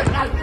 alcalde.